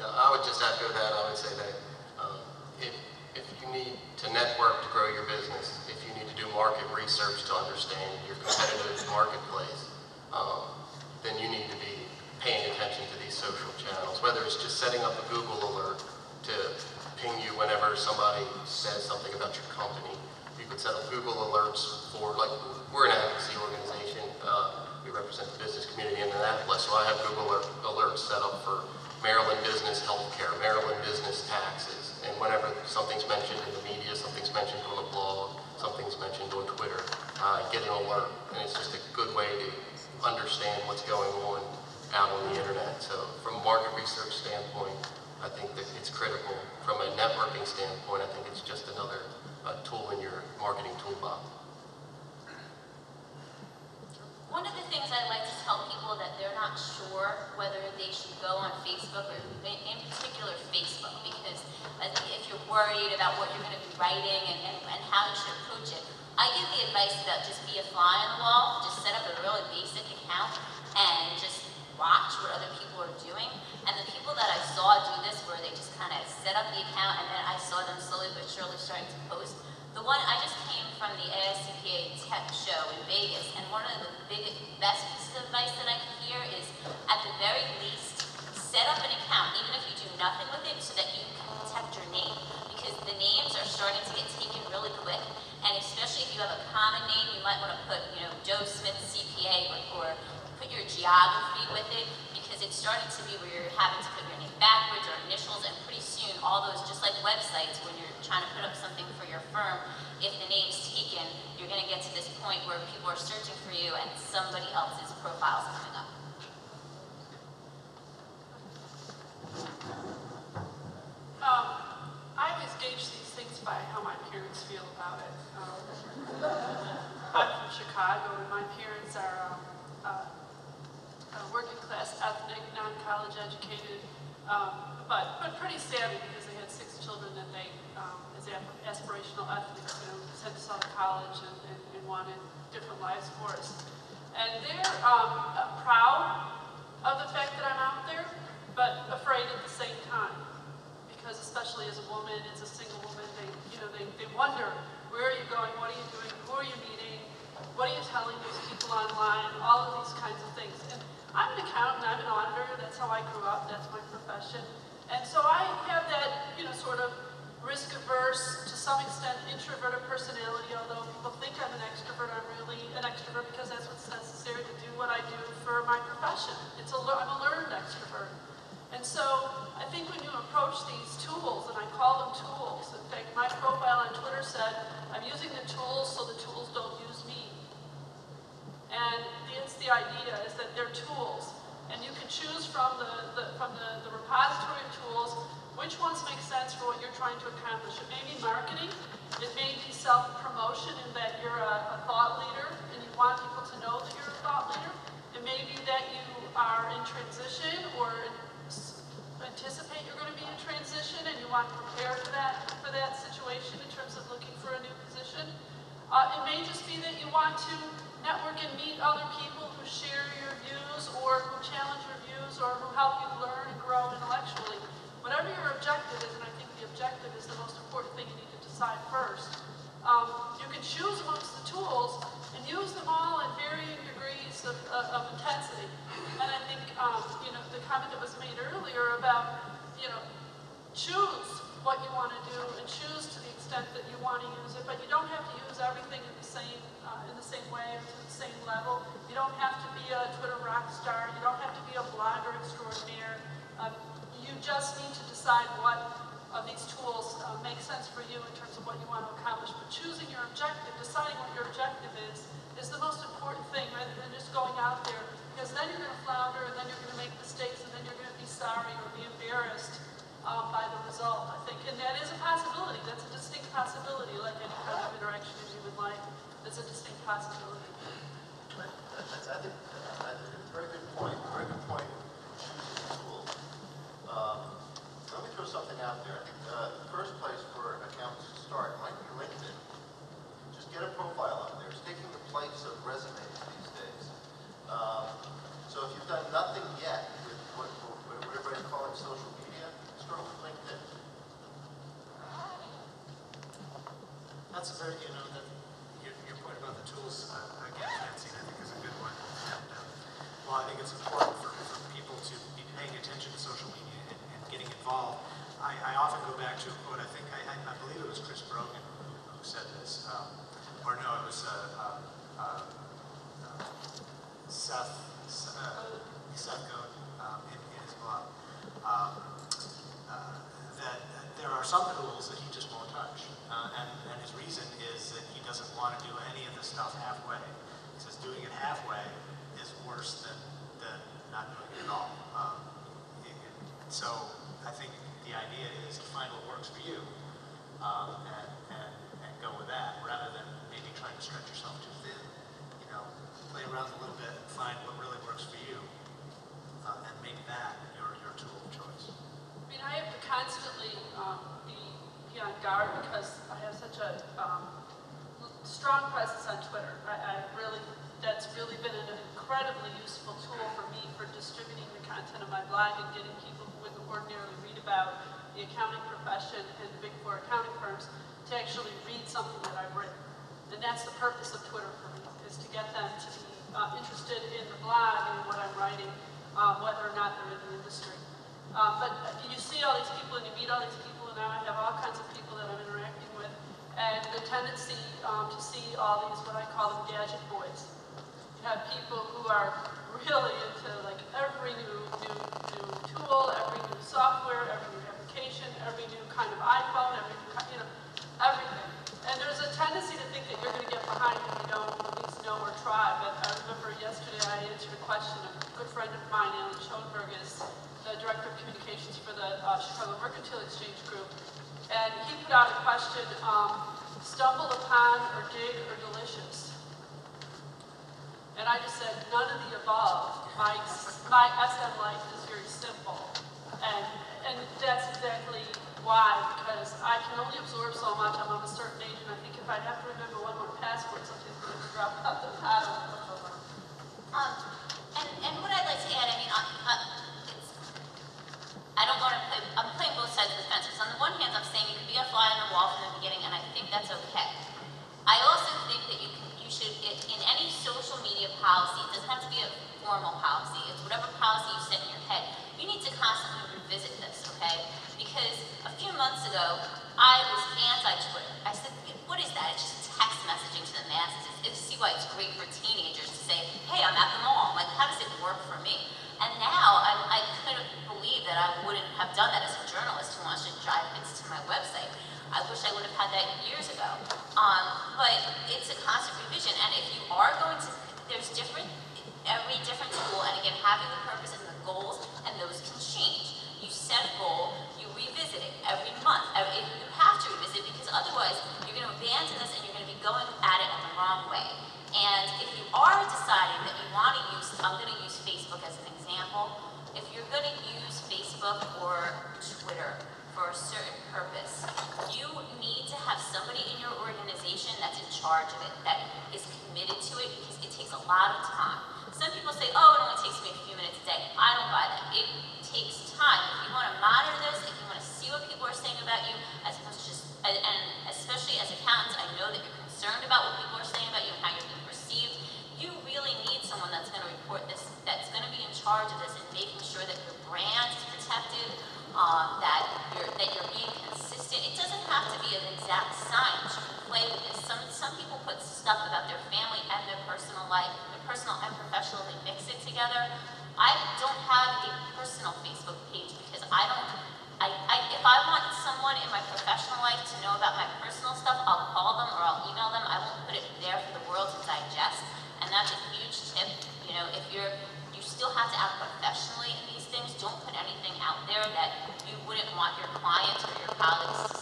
Yeah, I would just echo that. I would say that um, if, if you need to network to grow your business, if you need to do market research to understand your competitive marketplace, um, then you need to be paying attention to these social channels, whether it's just setting up a Google alert to ping you whenever somebody says something about your company. You could set up Google alerts for, like, we're an advocacy organization. Uh, we represent the business community in Annapolis, so I have Google alert, alerts set up for Maryland business healthcare, Maryland business taxes, and whenever something's mentioned in the media, something's mentioned on a blog, something's mentioned on Twitter, uh, get an alert, and it's just a good way to understand what's going on out on the internet. So from a market research standpoint, I think that it's critical. From a networking standpoint, I think it's just another uh, tool in your marketing toolbox. One of the things I like to tell people not sure whether they should go on Facebook or in, particular Facebook because if you're worried about what you're going to be writing and, and, and how you should approach it, I give the advice about just be a fly on the wall, just set up a really basic account and just watch what other people are doing. And the people that I saw do this where they just kind of set up the account and then I saw them slowly but surely starting to post. The one, I just came from the AICPA tech show in Vegas and one of the big, best pieces of advice that I can hear is at the very least, set up an account, even if you do it, so that you can protect your name. Because the names are starting to get taken really quick. And especially if you have a common name, you might want to put, you know, Joe Smith CPA or, or put your geography with it because it's starting to be where you're having to put your name backwards or initials and pretty soon all those, just like websites when you're trying to put up something for your firm, if the name's taken, you're going to get to this point where people are searching for you and somebody else's profile's coming up. Um, I always gauge these things by how my parents feel about it. Um, I'm from Chicago, and my parents are um, uh, uh, working class, ethnic, non-college educated, um, but but pretty savvy because they had six children and they, um, as aspirational ethnics, you know, sent us all to college and, and, and wanted different lives for us. And they're um, proud you know, choose what you want to do and choose to the extent that you want to use it, but you don't have to use everything in the same uh, in the same way to the same level. You don't have to be a Twitter rock star. You don't have to be a blogger extraordinaire. Um, you just need to decide what of these tools uh, make sense for you in terms of what you want to accomplish. But choosing your objective, deciding what your objective is, is the most life as a distinct possibility. That's, I think, a very good point, very good point. Um, let me throw something out there. I think uh, the first place for accounts to start might be LinkedIn. Just get a profile out there. It's taking the place of resumes these days. Um, so if you've done nothing yet with what, what everybody's calling social media, start with LinkedIn. That's a very, you know, I, I often go back to a quote, I think, I, I believe it was Chris Brogan who, said this, um, or no, it was, uh, uh, uh, uh, Seth, uh, Seth Godin, um, in, in his blog. Um, uh, that there are some tools that he just won't touch. Uh, and, and his reason is that he doesn't want to do any of the stuff halfway. He says doing it halfway is worse than, than not doing it at all. Um, so I think the idea is to find what works for you um, and, and, and go with that rather than maybe trying to stretch yourself too thin. You know, play around a little bit, find what really works for you, uh, and make that your, your tool of choice. I mean, I have to constantly um, be, be on guard because I have such a um, strong presence on Twitter. I, I really, that's really been an incredibly useful tool for me for distributing the content of my blog and getting people who wouldn't ordinarily read about the accounting profession and the big four accounting firms to actually read something that I've written. And that's the purpose of Twitter for me, is to get them to be uh, interested in the blog and what I'm writing, um, whether or not they're in the industry. Um, but uh, you see all these people and you meet all these people, and now I have all kinds of people that I'm interacting with, and the tendency um, to see all these what I call them gadget boys. Have people who are really into like every new new new tool, every new software, every new application, every new kind of iPhone, every new you know everything. And there's a tendency to think that you're going to get behind if you don't at least know or try. But I remember yesterday I answered a question. A good friend of mine, Alan Schoenberg, is the director of communications for the uh, Chicago Mercantile Exchange Group, and he put out a question: um, stumble upon, or Digg, or delicious. And I just said, none of the above. My, my SM life is very simple. And, and that's exactly why, because I can only absorb so much. I'm of a certain age, and I think if I have to remember one more password, something's going to drop out the bottom. Um, and, and what I'd like to add, I mean, uh, uh, it's, I don't want to play, I'm playing both sides of the fence. 'cause on the one hand, I'm saying you can be a fly on the wall from the beginning, and I think that's okay. I also think that you can, you should, i- in any social media policy, it doesn't have to be a formal policy, it's whatever policy you set in your head, you need to constantly revisit this, okay? Because a few months ago, I was anti-Twitter. I said, what is that? It's just text messaging to the masses. It's, see why it's great for teenagers to say, hey, I'm at the mall. Like, how does it work for me? And now I, I couldn't believe that I wouldn't have done that as a journalist who wants to drive hits to my website. I wish I would have had that years ago. Um, but it's a constant revision. And if you are going to, there's different, every different tool, and again, having the purpose and the goals, and those can change. You set a goal, every month. Every, you have to revisit because otherwise you're going to abandon this and you're going to be going at it in the wrong way. And if you are deciding that you want to use, I'm going to use Facebook as an example. If you're going to use Facebook or Twitter for a certain purpose, you need to have somebody in your organization that's in charge of it, that is committed to it because it takes a lot of time. Some people say, oh, it only takes me a few minutes a day. I don't buy that. It takes time. If you want to monitor this, if you want see what people are saying about you, as opposed to just, and and especially as accountants, I know that you're concerned about what people are saying about you and how you're being perceived. You really need someone that's going to report this, that's going to be in charge of this and making sure that your brand is protected, um, that you're that you're being consistent. It doesn't have to be an exact science. You can play with this. Some some people put stuff about their family and their personal life, their personal and professional. They mix it together. I don't have a personal Facebook page because I don't. I, want someone in my professional life to know about my personal stuff, I'll call them or I'll email them. I won't put it there for the world to digest. And that's a huge tip. You know, if you're, you still have to act professionally in these things. Don't put anything out there that you wouldn't want your clients or your colleagues to